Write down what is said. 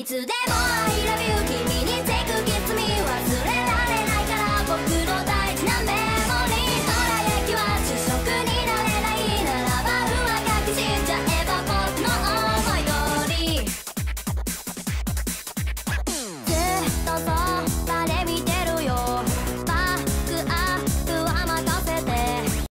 いつでも君に take 忘れられないから僕の大事なメ